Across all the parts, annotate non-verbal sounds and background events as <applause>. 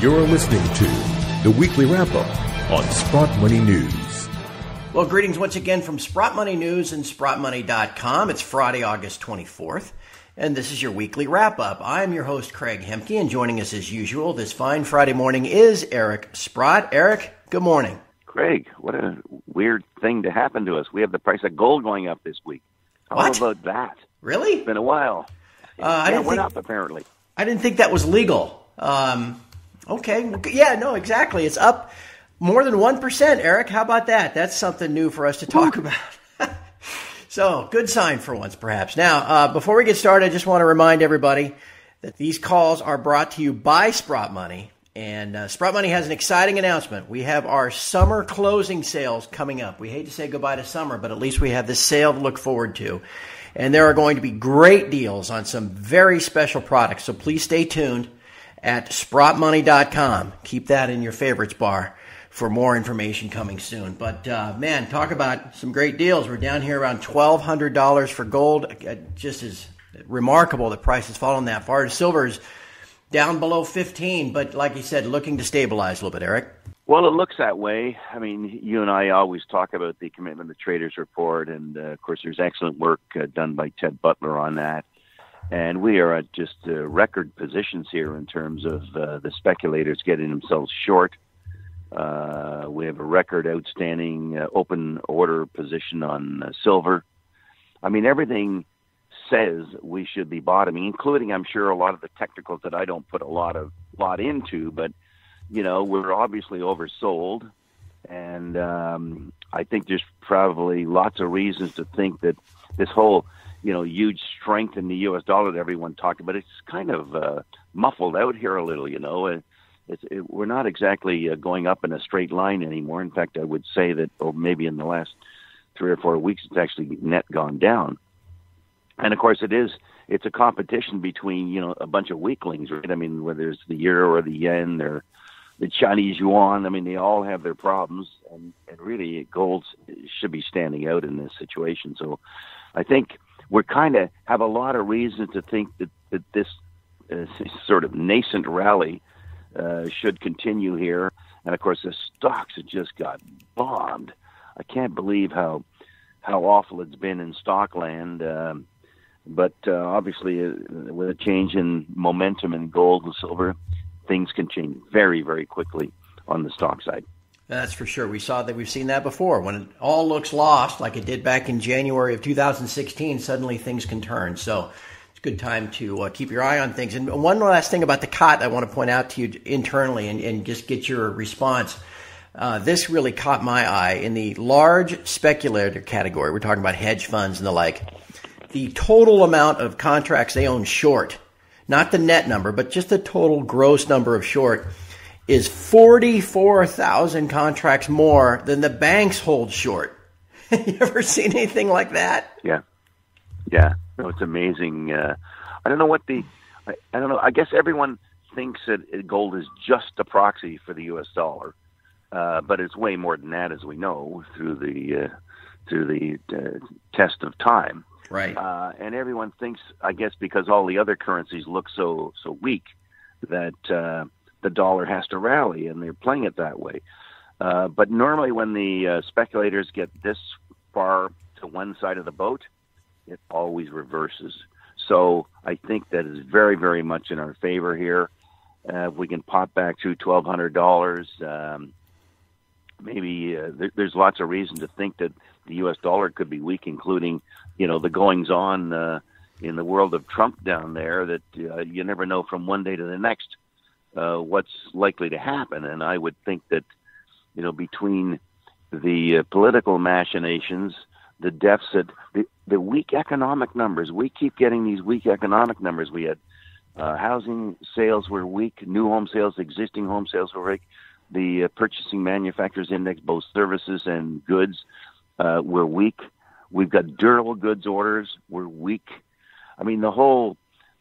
You're listening to the weekly wrap up on Sprott Money News. Well, greetings once again from Sprott Money News and SprottMoney.com. It's Friday, August 24th, and this is your weekly wrap up. I'm your host, Craig Hemke, and joining us as usual this fine Friday morning is Eric Sprott. Eric, good morning. Craig, what a weird thing to happen to us. We have the price of gold going up this week. How What? about that? Really? It's been a while. Uh, I didn't went think- up apparently. I didn't think that was legal. Um, okay. Yeah, no, exactly. It's up more than 1%, Eric. How about that? That's something new for us to talk about. <laughs> so, good sign for once, perhaps. Now, uh, before we get started, I just want to remind everybody that these calls are brought to you by Sprott Money. And uh, Sprott Money has an exciting announcement. We have our summer closing sales coming up. We hate to say goodbye to summer, but at least we have this sale to look forward to. And there are going to be great deals on some very special products. So please stay tuned at sprottmoney.com. Keep that in your favorites bar for more information coming soon. But uh, man, talk about some great deals. We're down here around $1,200 for gold. Uh, Just as remarkable the price has fallen that far. Silver is down below 15, but like you said, looking to stabilize a little bit, Eric. Well, it looks that way. I mean, you and I always talk about the commitment to traders report, and uh, of course, there's excellent work uh, done by Ted Butler on that. And we are at just uh, record positions here in terms of uh, the speculators getting themselves short. Uh, we have a record outstanding uh, open order position on uh, silver. I mean, everything says we should be bottoming, including, I'm sure, a lot of the technicals that I don't put a lot of lot into. But you know, we're obviously oversold, and um, I think there's probably lots of reasons to think that this whole, you know, huge strength in the U.S. dollar that everyone talked about, it's kind of uh, muffled out here a little. You know, it, we're not exactly uh, going up in a straight line anymore. In fact, I would say that, or maybe in the last three or four weeks, it's actually net gone down. And of course, it is. It's a competition between you know a bunch of weaklings, right? I mean, whether it's the euro or the yen or the Chinese yuan. I mean, they all have their problems, and, and really, gold should be standing out in this situation. So, I think we kind of have a lot of reason to think that that this uh, sort of nascent rally uh, should continue here. And of course, the stocks have just got bombed. I can't believe how how awful it's been in stockland. Um, but uh, obviously, uh, with a change in momentum in gold and silver, things can change very, very quickly on the stock side. That's for sure. We saw that. We've seen that before. When it all looks lost, like it did back in January of 2016, suddenly things can turn. So it's a good time to uh, keep your eye on things. And one last thing about the COT I want to point out to you internally and, and just get your response. Uh, this really caught my eye in the large speculator category. We're talking about hedge funds and the like. The total amount of contracts they own short, not the net number, but just the total gross number of short, is 44,000 contracts more than the banks hold short. <laughs> you ever seen anything like that? Yeah, yeah. No, it's amazing. Uh, I don't know what the. I, I don't know. I guess everyone thinks that gold is just a proxy for the U.S. dollar, uh, but it's way more than that, as we know through the uh, through the uh, test of time. Right. Uh, and everyone thinks, I guess, because all the other currencies look so so weak, that uh, the dollar has to rally, and they're playing it that way. Uh, but normally, when the uh, speculators get this far to one side of the boat, it always reverses. So I think that is very, very much in our favor here. Uh, if we can pop back to twelve hundred dollars, um, maybe uh, there, there's lots of reason to think that the U.S. dollar could be weak, including you know the goings on uh, in the world of Trump down there. That uh, you never know from one day to the next uh, what's likely to happen. And I would think that you know between the uh, political machinations, the deficit, the, the weak economic numbers. We keep getting these weak economic numbers. We had uh, housing sales were weak, new home sales, existing home sales were weak. The uh, purchasing manufacturers index, both services and goods, uh, were weak. We've got durable goods orders were weak. I mean, the whole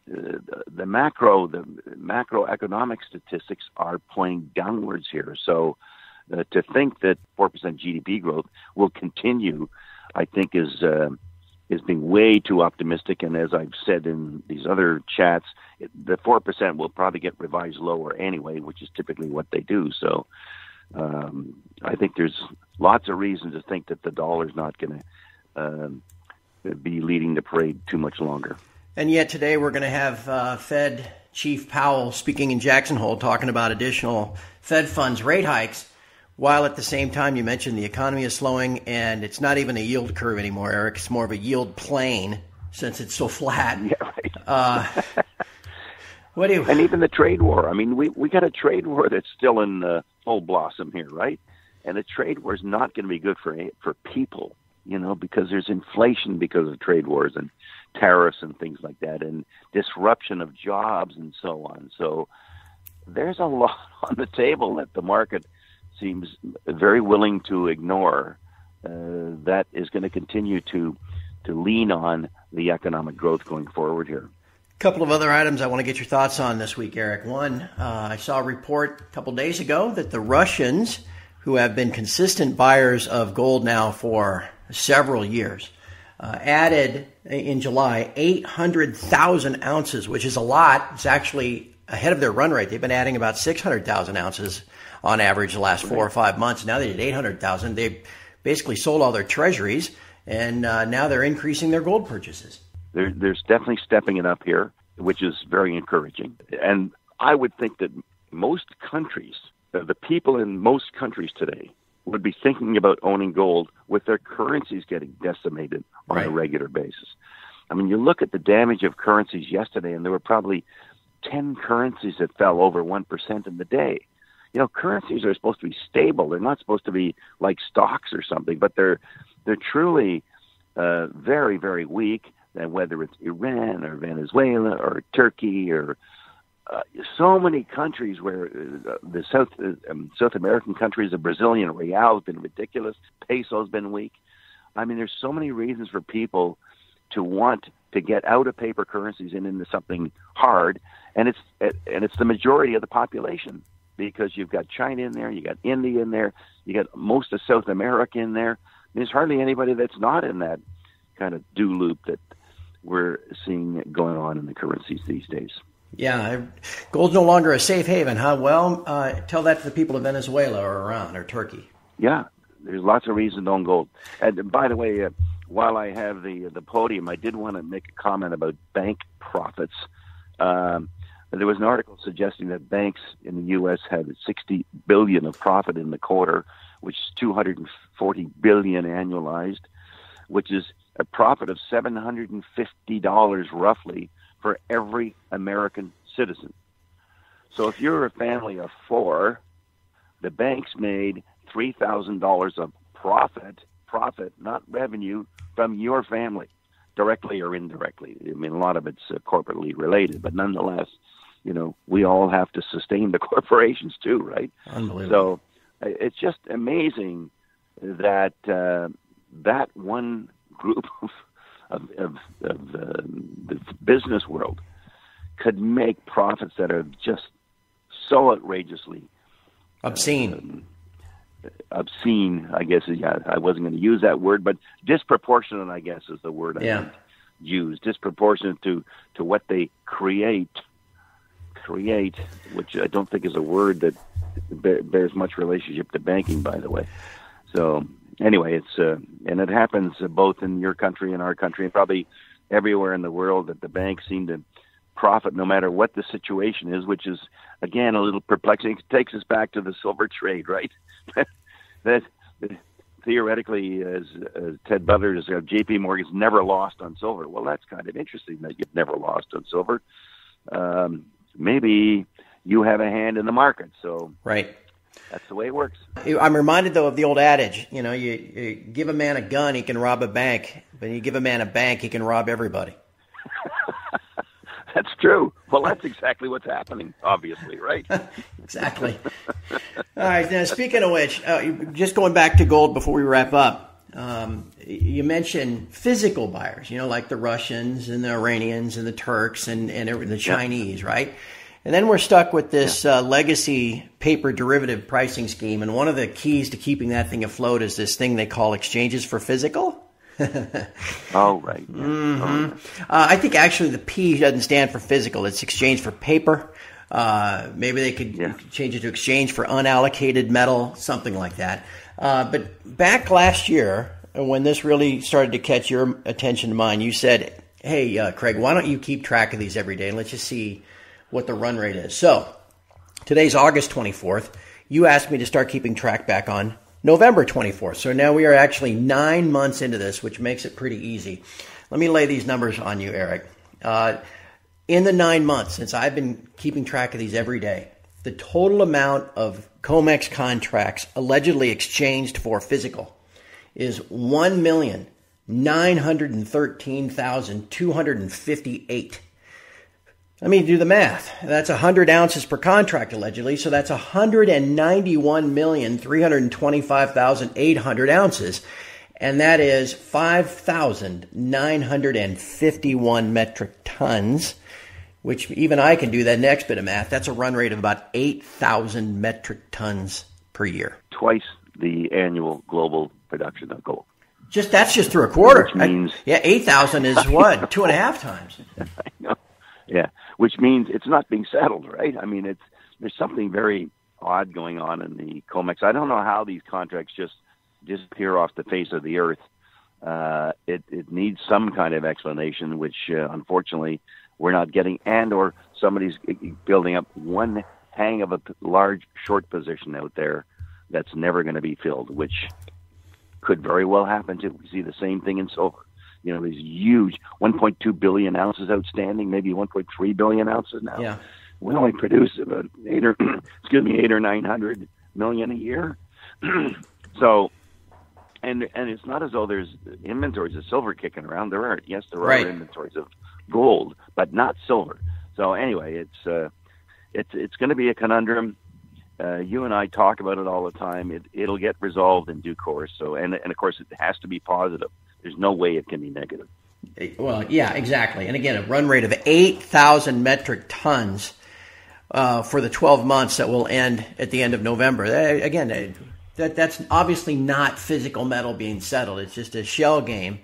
the, macro the macroeconomic statistics are pointing downwards here. So uh, to think that four percent GDP growth will continue, I think is uh, is being way too optimistic. And as I've said in these other chats, it, the four percent will probably get revised lower anyway, which is typically what they do. So um, I think there's lots of reasons to think that the dollar's not going to um, be leading the parade too much longer. And yet today we're going to have uh, Fed Chief Powell speaking in Jackson Hole talking about additional Fed funds rate hikes. While at the same time, you mentioned the economy is slowing and it's not even a yield curve anymore, Eric. It's more of a yield plane since it's so flat. <laughs> Yeah, right. Uh, what do you? <laughs> And even the trade war. I mean, we we got a trade war that's still in uh, full blossom here, right? And the trade war is not going to be good for for people, you know, because there's inflation because of trade wars and tariffs and things like that, and disruption of jobs and so on. So there's a <laughs> lot on the table that the market seems very willing to ignore. Uh, that is going to continue to to lean on the economic growth going forward here. A couple of other items I want to get your thoughts on this week, Eric. One, uh, I saw a report a couple days ago that the Russians, who have been consistent buyers of gold now for several years, uh, added in July 800,000 ounces, which is a lot. It's actually ahead of their run rate. They've been adding about 600,000 ounces on average the last four or five months. Now they did 800,000. They basically sold all their treasuries, and uh, now they're increasing their gold purchases. They're, there's definitely stepping it up here, which is very encouraging. And I would think that most countries, the people in most countries today, would be thinking about owning gold with their currencies getting decimated on right. a regular basis. I mean, you look at the damage of currencies yesterday, and there were probably 10 currencies that fell over 1% in the day. You know, currencies are supposed to be stable. They're not supposed to be like stocks or something, but they're they're truly uh, very, very weak. And whether it's Iran or Venezuela or Turkey or uh, so many countries where uh, the South uh, um, South American countries, the Brazilian real has been ridiculous. Peso's been weak. I mean, there's so many reasons for people to want to get out of paper currencies and into something hard, and it's and it's the majority of the population because you've got China in there, you got India in there, you got most of South America in there. There's hardly anybody that's not in that kind of do loop that we're seeing going on in the currencies these days. Yeah, gold's no longer a safe haven, huh? Well, uh, tell that to the people of Venezuela or Iran or Turkey. Yeah, there's lots of reasons own gold. And by the way, uh, while I have the the podium, I did want to make a comment about bank profits. Um, there was an article suggesting that banks in the U.S. had 60 billion of profit in the quarter, which is 240 billion annualized, which is a profit of 750 dollars roughly for every American citizen. So if you're a family of four, the banks made three thousand dollars of profit, profit, not revenue, from your family, directly or indirectly. I mean, a lot of it's uh, corporately related, but nonetheless, you know, we all have to sustain the <laughs> corporations too, right? Unbelievable. So it's just amazing that uh, that one group <laughs> of of, of, of uh, the business world could make profits that are just so outrageously obscene. Um, obscene, I guess. Yeah, I wasn't going to use that word, but disproportionate, I guess, is the word yeah. I use. Disproportionate to to what they create, create, which I don't think is a word that bears much relationship to banking, by the way. So anyway, it's uh, and it happens both in your country and our country, and probably everywhere in the world that the banks seem to profit no matter what the situation is, which is again a little perplexing. It takes us back to the silver trade, right? <laughs> that theoretically, as, as Ted Butler said, J.P. Morgan's never lost on silver. Well, that's kind of interesting that you've never lost on silver. Um, maybe you have a hand in the market, so right. That's the way it works. I'm reminded though of the old adage. You know, you, you give a man a gun, he can rob a bank. But you give a man a bank, he can rob everybody. <laughs> that's true. Well, that's exactly what's happening, obviously, right? <laughs> exactly. All right. Now, speaking of which, uh, just going back to gold before we wrap up, um, you mentioned physical buyers, you know, like the Russians and the Iranians and the Turks and, and the Chinese, yep. right? And then we're stuck with this yeah. uh, legacy paper derivative pricing scheme. And one of the keys to keeping that thing afloat is this thing they call exchanges for physical. <laughs> oh, right. Yeah. Mm-hmm. Oh, uh, I think actually the P doesn't stand for physical; it's exchange for paper. Uh, maybe they could yeah. change it to exchange for unallocated metal, something like that. Uh, but back last year, when this really started to catch your attention and mine, you said, "Hey, uh, Craig, why don't you keep track of these every day and let's just see what the run rate is?" So today's August 24th. You asked me to start keeping track back on November 24th. So now we are actually nine months into this, which makes it pretty easy. Let me lay these numbers on you, Eric. Uh, in the nine months since I've been keeping track of these every day, the total amount of COMEX contracts allegedly exchanged for physical is 1,913,258. Let me do the math. That's 100 ounces per contract allegedly, so that's 191,325,800 ounces. And that is 5,951 metric tons which even I can do that next bit of math. That's a run rate of about 8,000 metric tons per year. Twice the annual global production of gold. Just that's just through a quarter. Which means I, yeah, eight thousand is what <laughs> two and a half times. I know. Yeah, which means it's not being settled, right? I mean, it's there's something very odd going on in the COMEX. I don't know how these contracts just disappear off the face of the earth. Uh, it it needs some kind of explanation, which uh, unfortunately we're not getting, and or somebody's building up one hang of a large short position out there that's never going to be filled, which could very well happen too. We see the same thing in silver. You know, these huge 1.2 billion ounces outstanding, maybe 1.3 billion ounces now. Yeah. We only produce about eight or <clears throat> excuse me, eight or nine hundred million a year. <clears throat> so, and and it's not as though there's inventories of silver kicking around. There are yes, there are right. inventories of gold, but not silver. So anyway, it's uh, it's it's going to be a conundrum. Uh, you and I talk about it all the time. It it'll get resolved in due course. So and and of course it has to be positive. There's no way it can be negative. Well, yeah, exactly. And again, a run rate of eight thousand metric tons uh, for the twelve months that will end at the end of November. again, that that's obviously not physical metal being settled. It's just a shell game.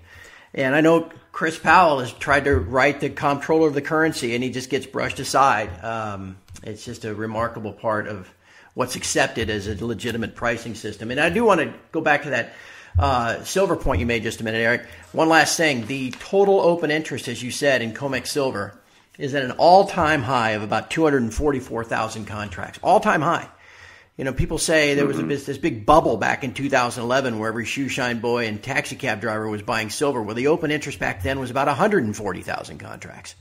And I know Chris Powell has tried to write the comptroller of the currency, and he just gets brushed aside. Um, it's just a remarkable part of what's accepted as a legitimate pricing system. And I do want to go back to that uh, silver point you made just a minute, Eric. One last thing: the total open interest, as you said, in COMEX silver is at an all-time high of about 244,000 contracts. All-time high. You know, people say there was a, this big bubble back in 2011 where every shoe shine boy and taxi cab driver was buying silver. Well, the open interest back then was about 140,000 contracts.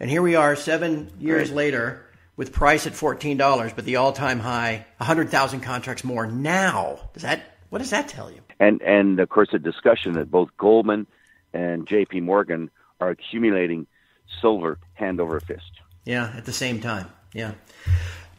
And here we are seven years right. later with price at $14, but the all-time high, 100,000 contracts more now. Does that, what does that tell you? And, and of course, a discussion that both Goldman and JP Morgan are accumulating silver hand over fist. Yeah, at the same time. Yeah.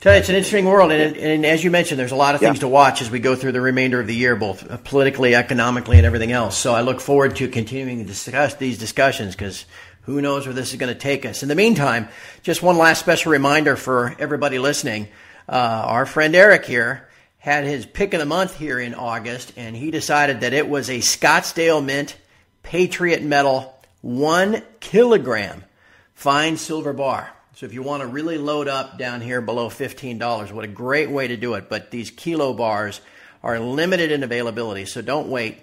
It's an interesting world, and, and, as you mentioned, there's a lot of things yeah. to watch as we go through the remainder of the year, both politically, economically, and everything else. So I look forward to continuing to discuss these discussions because who knows where this is going to take us. In the meantime, just one last special reminder for everybody listening: uh, our friend Eric here had his pick of the month here in August, and he decided that it was a Scottsdale Mint Patriot Metal one kilogram fine silver bar. So if you want to really load up down here below $15, what a great way to do it. But these kilo bars are limited in availability, so don't wait.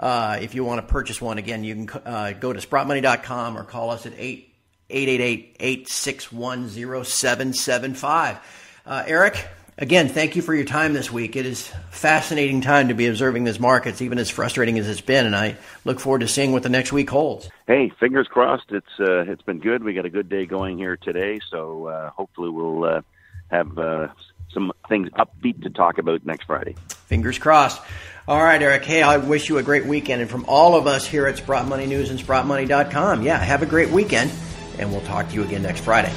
Uh, if you want to purchase one, again, you can uh, go to sprottmoney.com or call us at 888 861 0775. Uh, Eric, Again, thank you for your time this week. It is a fascinating time to be observing this market. It's even as frustrating as it's been, and I look forward to seeing what the next week holds. Hey, fingers crossed. It's uh, it's been good. We got a good day going here today, so uh, hopefully we'll uh, have uh, some things upbeat to talk about next Friday. Fingers crossed. All right, Eric. Hey, I wish you a great weekend, and from all of us here at Sprott Money News and SprottMoney.com, yeah, have a great weekend, and we'll talk to you again next Friday.